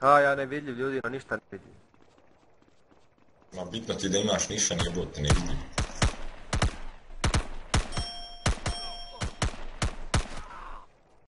A, ja ne vidljiv ljudi, no ništa ne vidim. Ma bitno ti da imaš ništa, nije bud, ne vidim.